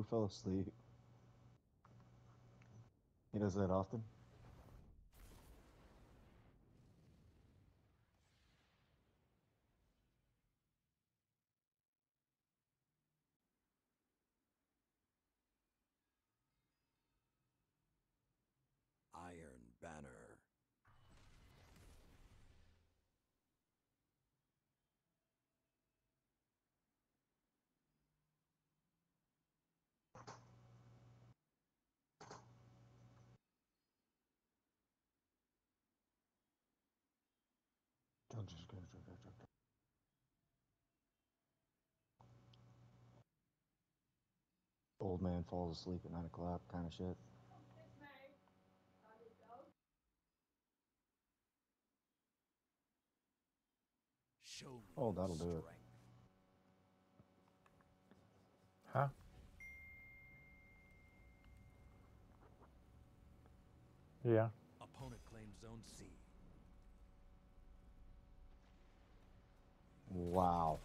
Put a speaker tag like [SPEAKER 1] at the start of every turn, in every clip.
[SPEAKER 1] Who fell asleep? He does that often? Chug, chug, chug, chug. Old man falls asleep at 9 o'clock kind of shit. Oh, that'll do it.
[SPEAKER 2] Huh? Yeah.
[SPEAKER 3] Opponent claims Zone C.
[SPEAKER 1] Wow.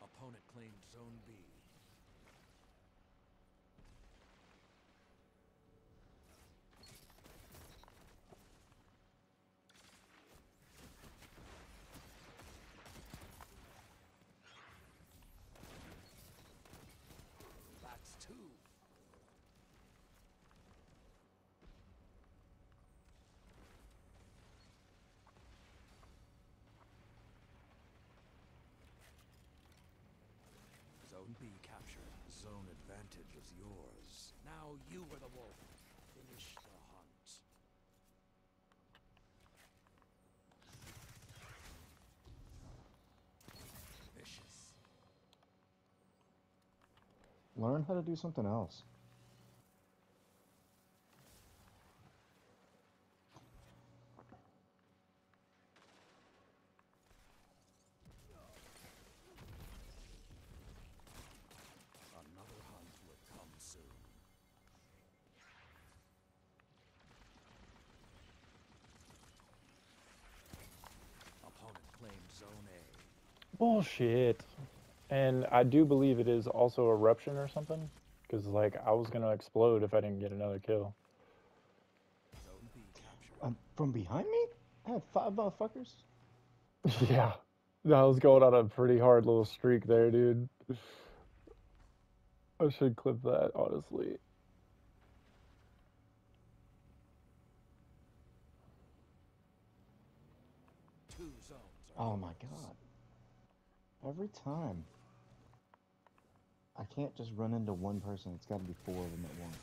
[SPEAKER 3] Opponent claims Zone B. Zone B captured. Zone advantage is yours. Now you are the wolf. Finish the hunt. Vicious.
[SPEAKER 1] Learn how to do something else.
[SPEAKER 3] Another hunt will come soon. Opponent claims Zone A.
[SPEAKER 2] Bullshit. And I do believe it is also eruption or something. Because, like, I was going to explode if I didn't get another kill.
[SPEAKER 3] Zone B captured.
[SPEAKER 1] Um, from behind me? I had five motherfuckers.
[SPEAKER 2] yeah. I was going on a pretty hard little streak there, dude. I should clip that, honestly.
[SPEAKER 3] Two zones are
[SPEAKER 1] Oh my god. Every time. I can't just run into one person. It's got to be four of them at once.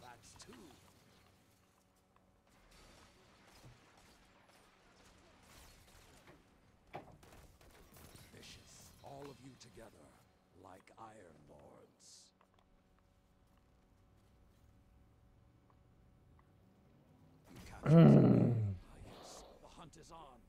[SPEAKER 3] That's two. Vicious. All of you together, like Iron Lords. You captured Zone A. Ah, yes. The hunt is on.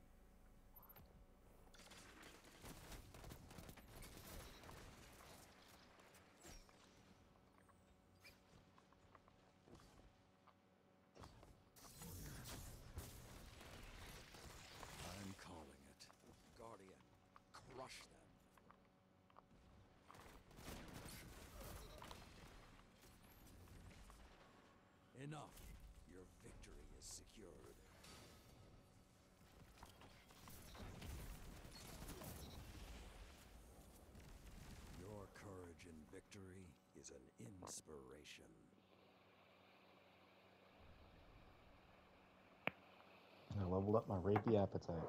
[SPEAKER 3] I'm calling it. Guardian, crush them. Enough. Your victory is secured. Your courage in victory is an inspiration.
[SPEAKER 1] I leveled up my rapey appetite.